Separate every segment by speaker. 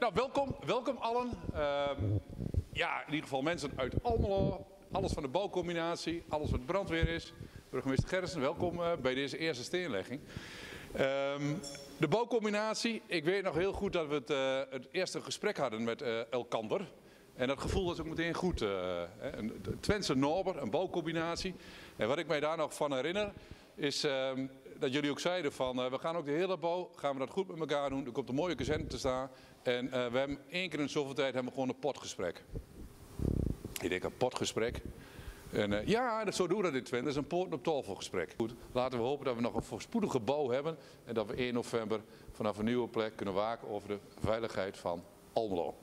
Speaker 1: Nou, welkom, welkom allen. Ehm, ja, in ieder geval mensen uit Almelo, alles van de bouwcombinatie, alles wat brandweer is. Burgemeester Gerritsen, welkom eh, bij deze eerste steenlegging. Ehm, de bouwcombinatie, ik weet nog heel goed dat we het, eh, het eerste gesprek hadden met uh, Elkander. En dat gevoel was ook meteen goed. een Twentse Norber, een bouwcombinatie. En wat ik mij daar nog van herinner, is ehm, dat jullie ook zeiden van we gaan ook de hele bouw, gaan we dat goed met elkaar doen. Er komt een mooie kazerne te staan. En uh, we hebben één keer in zoveel tijd hebben we gewoon een potgesprek. Ik denk een potgesprek. En uh, ja, dat, zo doen we dat in Twente. Dat is een poort op tafel gesprek. Goed, laten we hopen dat we nog een voorspoedige bouw hebben. En dat we 1 november vanaf een nieuwe plek kunnen waken over de veiligheid van Almelo.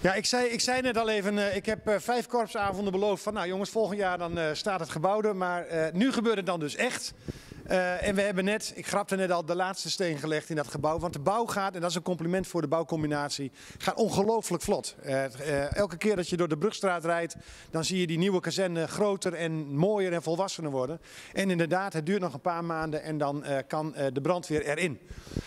Speaker 2: Ja, ik zei, ik zei net al even, ik heb vijf korpsavonden beloofd van nou jongens, volgend jaar dan staat het gebouw er. Maar nu gebeurt het dan dus echt. Uh, en we hebben net, ik grapte net al, de laatste steen gelegd in dat gebouw. Want de bouw gaat, en dat is een compliment voor de bouwcombinatie, gaat ongelooflijk vlot. Uh, uh, elke keer dat je door de Brugstraat rijdt, dan zie je die nieuwe kazerne groter en mooier en volwassener worden. En inderdaad, het duurt nog een paar maanden en dan kan de brandweer erin.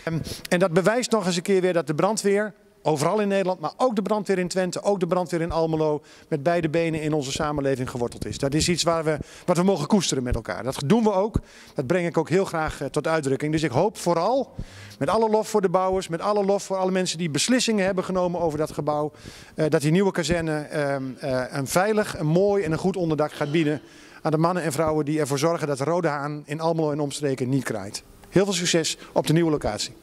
Speaker 2: Um, en dat bewijst nog eens een keer weer dat de brandweer Overal in Nederland, maar ook de brandweer in Twente, ook de brandweer in Almelo, met beide benen in onze samenleving geworteld is. Dat is iets waar we, wat we mogen koesteren met elkaar. Dat doen we ook. Dat breng ik ook heel graag uh, tot uitdrukking. Dus ik hoop vooral, met alle lof voor de bouwers, met alle lof voor alle mensen die beslissingen hebben genomen over dat gebouw, uh, dat die nieuwe kazerne uh, een veilig, een mooi en een goed onderdak gaat bieden aan de mannen en vrouwen die ervoor zorgen dat de Rode Haan in Almelo en omstreken niet kraait. Heel veel succes op de nieuwe locatie.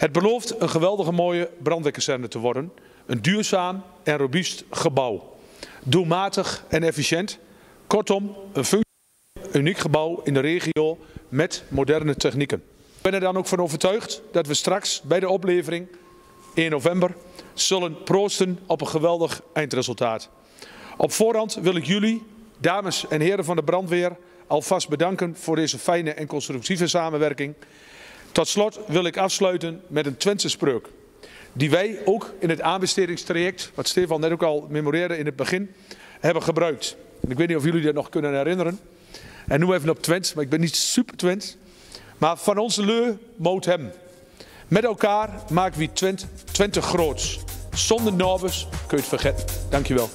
Speaker 3: Het belooft een geweldige mooie brandweerkazerne te worden. Een duurzaam en robuust gebouw. Doelmatig en efficiënt. Kortom, een uniek gebouw in de regio met moderne technieken. Ik ben er dan ook van overtuigd dat we straks bij de oplevering 1 november zullen proosten op een geweldig eindresultaat. Op voorhand wil ik jullie, dames en heren van de brandweer, alvast bedanken voor deze fijne en constructieve samenwerking. Tot slot wil ik afsluiten met een Twentse spreuk. Die wij ook in het aanbestedingstraject, wat Stefan net ook al memoreerde in het begin, hebben gebruikt. Ik weet niet of jullie dat nog kunnen herinneren. En nu even op Twents, maar ik ben niet super Twents. Maar van onze leu moot hem. Met elkaar maken we Twente, Twente groots. Zonder Norbus kun je het vergeten. Dankjewel.